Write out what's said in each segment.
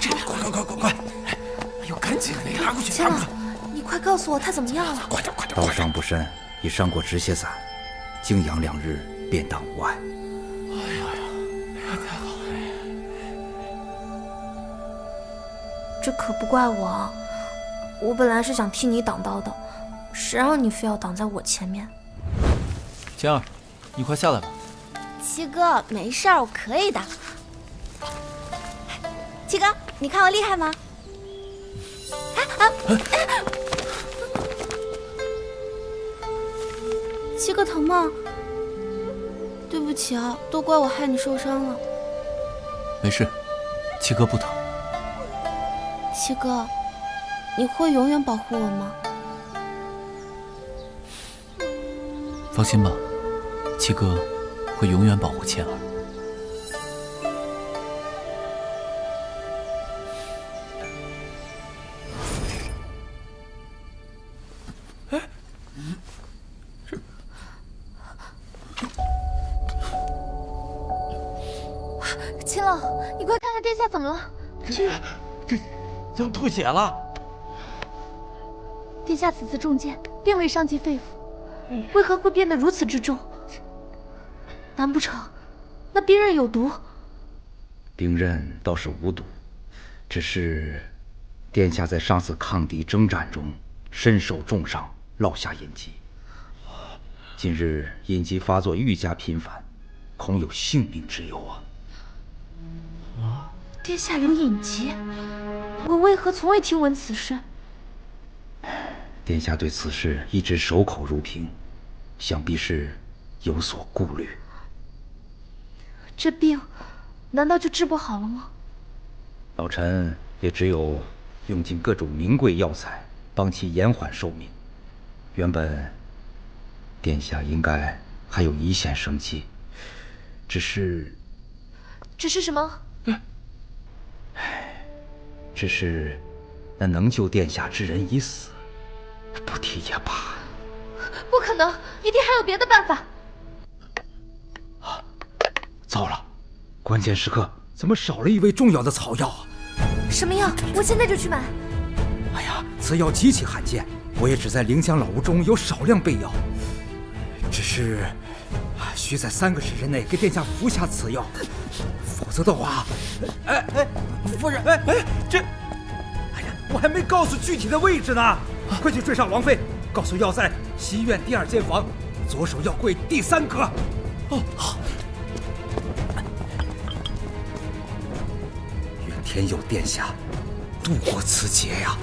这，快快快快快！哎呦，赶紧，拿过去，千老，你快告诉我他怎么样了？快点，快点！刀伤不深，已伤过止血散，静养两日，便当无碍。哎呀呀，太好！这可不怪我，我本来是想替你挡刀的，谁让你非要挡在我前面？晴儿，你快下来吧。七哥，没事，我可以的。七哥，你看我厉害吗？啊啊！七哥疼吗？对不起啊，都怪我害你受伤了。没事，七哥不疼。七哥，你会永远保护我吗？放心吧，七哥会永远保护倩儿。殿下怎么了？这这怎么吐血了？殿下此次中箭，并未伤及肺腑，为何会变得如此之重？难不成那兵刃有毒？兵刃倒是无毒，只是殿下在上次抗敌征战中身受重伤，落下隐疾。近日隐疾发作愈加频繁，恐有性命之忧啊！啊！殿下有隐疾，我为何从未听闻此事？殿下对此事一直守口如瓶，想必是有所顾虑。这病难道就治不好了吗？老臣也只有用尽各种名贵药材，帮其延缓寿命。原本殿下应该还有一线生机，只是……只是什么？只是，那能救殿下之人已死，不提也罢。不可能，一定还有别的办法。啊，糟了，关键时刻怎么少了一味重要的草药啊？什么药？我现在就去买。哎呀，此药极其罕见，我也只在临江老屋中有少量备药。只是，需在三个时辰内给殿下服下此药。否则的话，哎哎，夫人，哎哎，这，哎呀，我还没告诉具体的位置呢，快去追上王妃，告诉要在西院第二间房，左手要柜第三格。哦，好。愿天佑殿下度过此劫呀！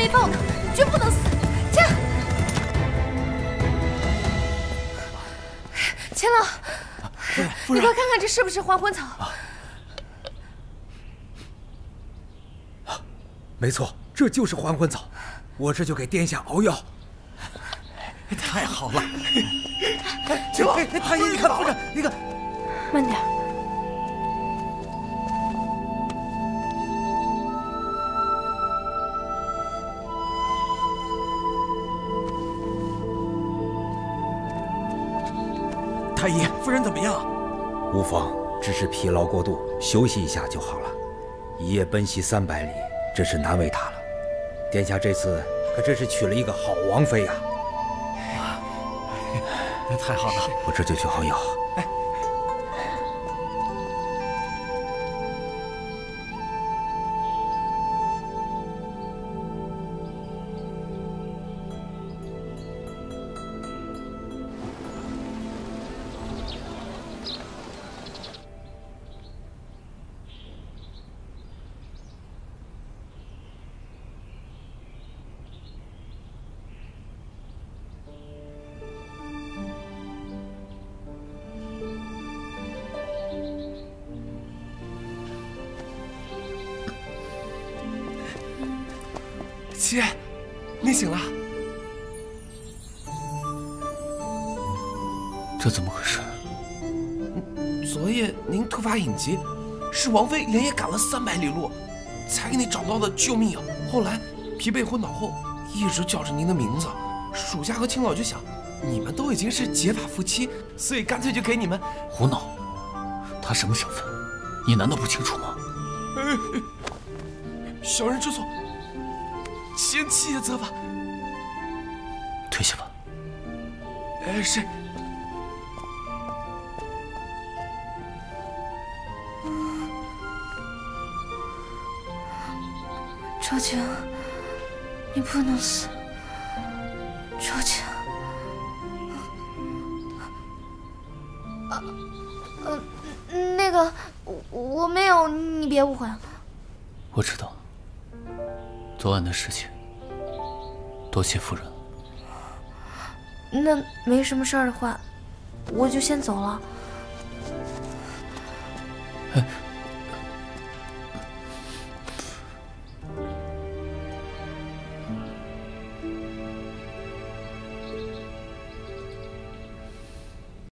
没报呢，绝不能死！驾！钱老，你快看看这是不是还魂草？没错，这就是还魂草，我这就给殿下熬药。太好了！钱老，太医，你看，夫人，你看，慢点。太医，夫人怎么样？无妨，只是疲劳过度，休息一下就好了。一夜奔袭三百里，真是难为他了。殿下这次可真是娶了一个好王妃呀！那太好了，我这就去熬药。姐，你醒了？这怎么回事？昨夜您突发隐疾，是王妃连夜赶了三百里路，才给你找到的救命药。后来疲惫昏倒后，一直叫着您的名字，属下和青老就想，你们都已经是结发夫妻，所以干脆就给你们。胡闹！他什么身份？你难道不清楚吗？哎小人知错，先弃责罚。退下吧。哎，是。周景，你不能死。周景，呃，那个，我没有，你别误会。我知道，昨晚的事情，多谢夫人。那没什么事儿的话，我就先走了。